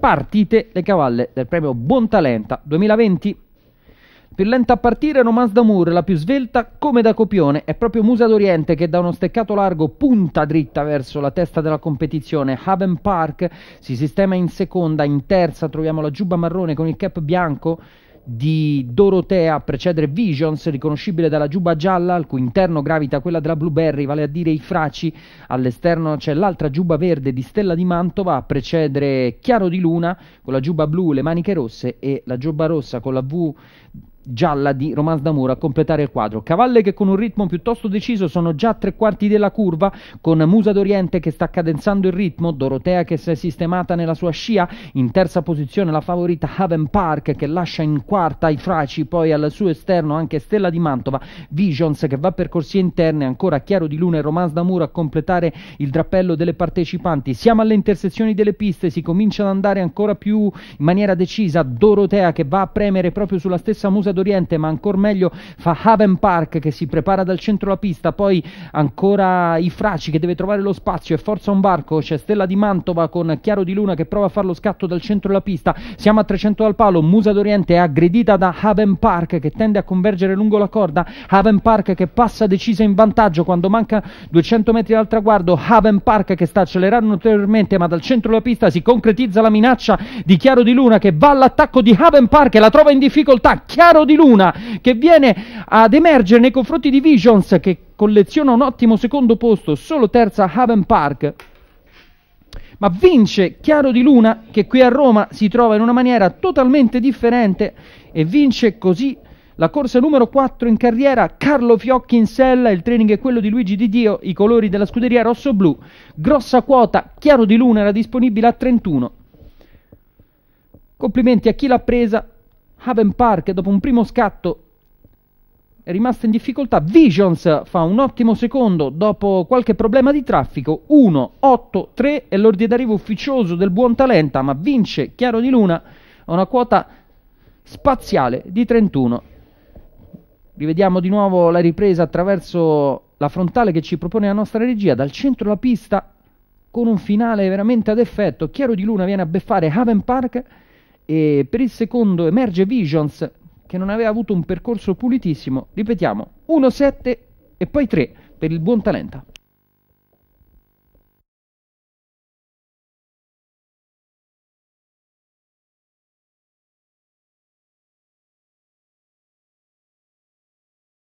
partite le cavalle del premio Buontalenta 2020. Più lenta a partire Romance d'Amour, la più svelta come da copione, è proprio Musa d'Oriente che da uno steccato largo punta dritta verso la testa della competizione. Haven Park si sistema in seconda, in terza troviamo la giubba marrone con il cap bianco di Dorotea a precedere Visions, riconoscibile dalla giubba gialla, al cui interno gravita quella della Blueberry, vale a dire i fraci. All'esterno c'è l'altra giubba verde di Stella di Mantova a precedere Chiaro di Luna con la giubba blu, le maniche rosse e la giubba rossa con la V gialla di Romance d'Amour a completare il quadro. Cavalle che con un ritmo piuttosto deciso sono già a tre quarti della curva, con Musa d'Oriente che sta cadenzando il ritmo, Dorotea che si è sistemata nella sua scia, in terza posizione la favorita Haven Park che lascia in quarta i Fraci, poi al suo esterno anche Stella di Mantova, Visions che va per corsie interne, ancora Chiaro di Luna e Romance d'Amour a completare il drappello delle partecipanti. Siamo alle intersezioni delle piste, si comincia ad andare ancora più in maniera decisa, Dorotea che va a premere proprio sulla stessa Musa d'Oriente d'Oriente, ma ancora meglio fa Haven Park che si prepara dal centro della pista, poi ancora i Fraci che deve trovare lo spazio e forza un barco, c'è Stella di Mantova con Chiaro di Luna che prova a fare lo scatto dal centro della pista, siamo a 300 dal palo, Musa d'Oriente è aggredita da Haven Park che tende a convergere lungo la corda, Haven Park che passa decisa in vantaggio quando manca 200 metri dal traguardo, Haven Park che sta accelerando ulteriormente ma dal centro della pista si concretizza la minaccia di Chiaro di Luna che va all'attacco di Haven Park e la trova in difficoltà, Chiaro di di Luna che viene ad emergere nei confronti di Visions che colleziona un ottimo secondo posto, solo terza Haven Park. Ma vince Chiaro di Luna che qui a Roma si trova in una maniera totalmente differente e vince così la corsa numero 4 in carriera, Carlo Fiocchi in sella, il training è quello di Luigi Di Dio, i colori della scuderia rosso-blu. Grossa quota, Chiaro di Luna era disponibile a 31. Complimenti a chi l'ha presa, Haven Park dopo un primo scatto è rimasta in difficoltà. Visions fa un ottimo secondo dopo qualche problema di traffico. 1, 8, 3 è l'ordine d'arrivo ufficioso del buon Talenta, ma vince Chiaro di Luna a una quota spaziale di 31. Rivediamo di nuovo la ripresa attraverso la frontale che ci propone la nostra regia dal centro della pista con un finale veramente ad effetto. Chiaro di Luna viene a beffare Haven Park e per il secondo emerge Visions che non aveva avuto un percorso pulitissimo. Ripetiamo, 1-7 e poi 3 per il buon Talenta.